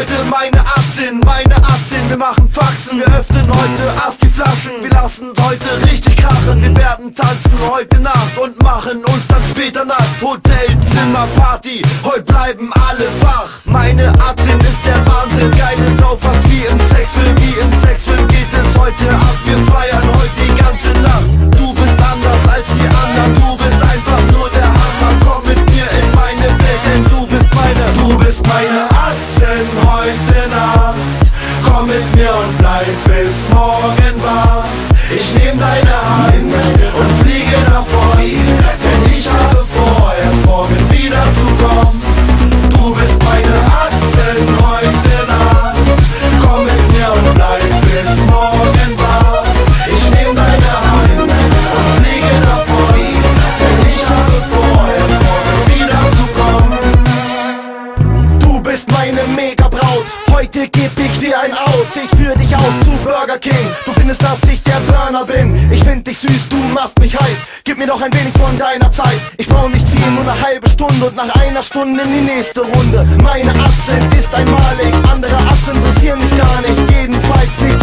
heute meine 18, meine 18 Wir machen Faxen, wir öffnen heute erst die Flaschen. Wir lassen heute richtig krachen. Wir werden tanzen heute Nacht und machen uns dann später Nacht. Party, heute bleiben alle wach. Meine 18 ist der Wahnsinn, und bleib bis meine Mega-Braut, heute geb ich dir ein Aus. Ich führ dich aus zu Burger King, du findest, dass ich der Burner bin. Ich find dich süß, du machst mich heiß, gib mir doch ein wenig von deiner Zeit. Ich brauch nicht viel, nur eine halbe Stunde und nach einer Stunde in die nächste Runde. Meine 18 ist einmalig, andere 18 interessieren mich gar nicht. Jedenfalls nicht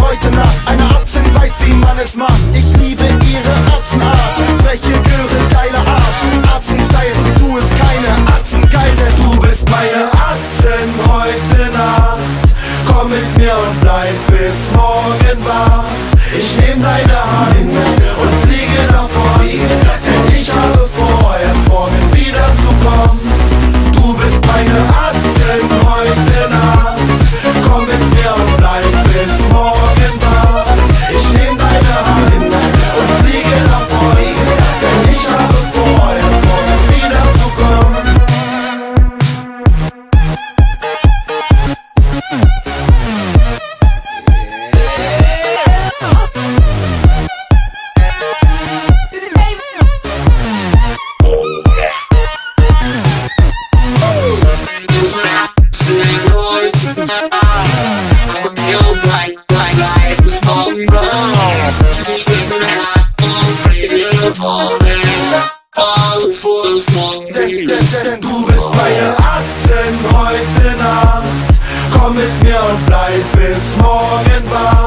Komm mit mir und bleib bis morgen wach. Ich nehm deine Hand und fliege Denn du bist meine 18 heute Nacht. Komm mit mir und bleib bis morgen wach